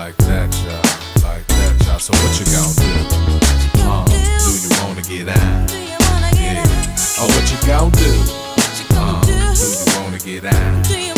like that, y'all, like that, y'all. So what you gonna do? Uh, do you wanna get out? Yeah. Oh, what you gonna do? Uh, do you wanna get out?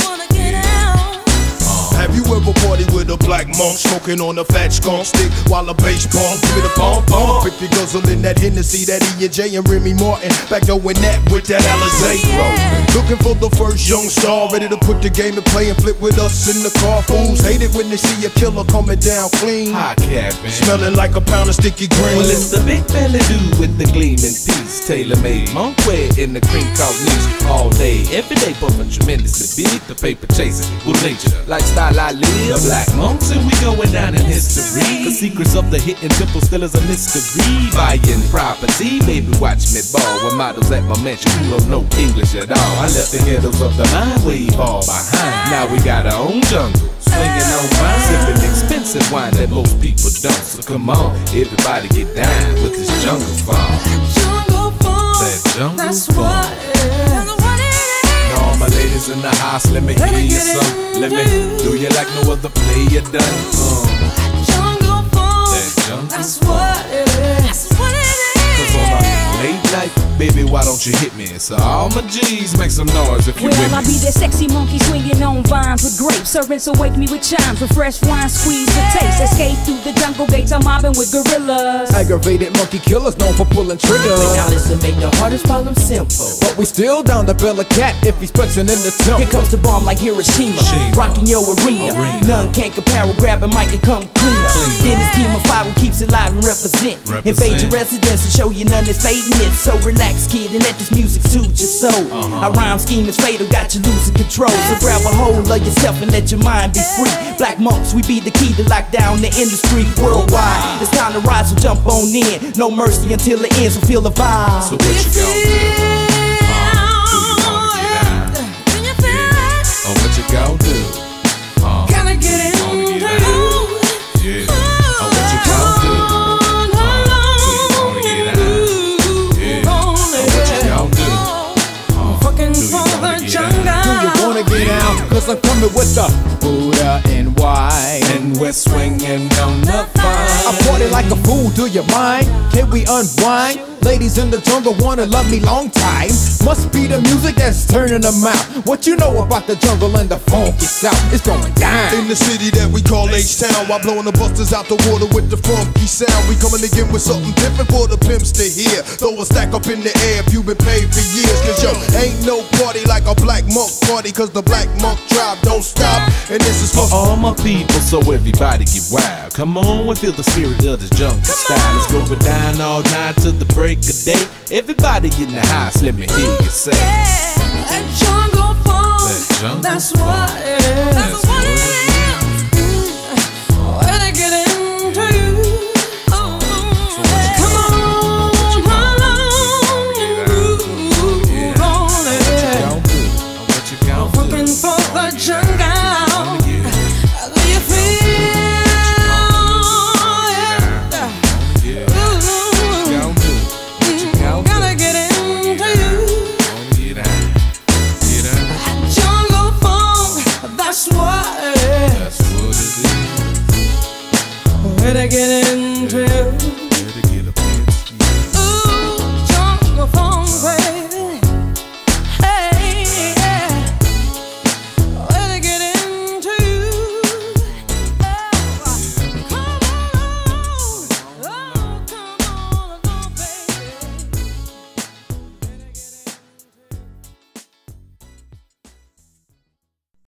Have you ever party with a black monk smoking on a fat skunk stick while a bass bump? Give me the bump, bomb. Fifty guzzle guzzling that Hennessy, that E and J and Remy Martin. Back doing that with that Alizé. Yeah. Look Looking for the first young star, ready to put the game and play and flip with us in the car. Fools hate it when they see a killer coming down clean, Hot cat, man. smelling like a pound of sticky green. Well, it's the big belly dude with the gleaming piece. Tailor made monk wear in the cream coat niche. All day, every day, pumping tremendously big. The paper chasing with nature. Lifestyle I live. The Blac Monks, and we going down in history. The secrets of the hidden temple still is a mystery. Buying property, baby, watch me ball. With models at my mansion who don't know English at all. I left the ghettos of the mind way far behind. Now we got our own jungle. Swinging on wine, sipping expensive wine that most people don't. So come on, everybody get down with this jungle funk. That jungle That's funk. what it is. All my ladies in the house, let me Let hear you some. Let me do you like no other player done. Uh, Jungle funk. that jungle That's what baby, why don't you hit me? So all my G's make some noise if you Well, with I be that sexy monkey swinging on vines with grapes. Servants awake me with chimes with fresh wine, squeeze the taste. Escape through the jungle gates, I'm mobbing with gorillas. Aggravated monkey killers known for pulling triggers. Now listen, make the hardest problem simple. But we still down to bill a cat if he's flexing in the Here temple. comes the bomb like Hiroshima, Hiroshima. rocking your arena. Arena. None can compare. We'll grab a mic and come cleaner. Then this team of five who keeps it live and represent. Represent. Invade your residence and show you none is fading it. So relax, kid, and let this music soothe your soul. Uh-huh. Our rhyme scheme is fatal, got you losing control. So grab a hold of yourself and let your mind be free. Blac Monks, we be the key to lock down the industry worldwide. It's time to rise, so jump on in. No mercy until it ends, so feel the vibe. So what you gonna do? Cause I'm coming with the Buddha and wine. And we're swinging on the vine. I party like a fool, do you mind? Can we unwind? Ladies in the jungle wanna love me long time. Must be the music that's turning them out. What you know about the jungle and the funky south? It's going down. In the city that we call H-Town While blowing the busters out the water with the funky sound We coming again with something different for the pimps to hear Throw a stack up in the air if you've been paid for years Cause yo, ain't no party like a black monk party Cause the black monk tribe don't stop And this is for all my people, so everybody get wild. Come on and feel the spirit of this jungle style. Let's go down all night to the break of day. Everybody in the house, let me hear you say. That jungle funk. That jungle That's what it is. That's what it Mm. It is.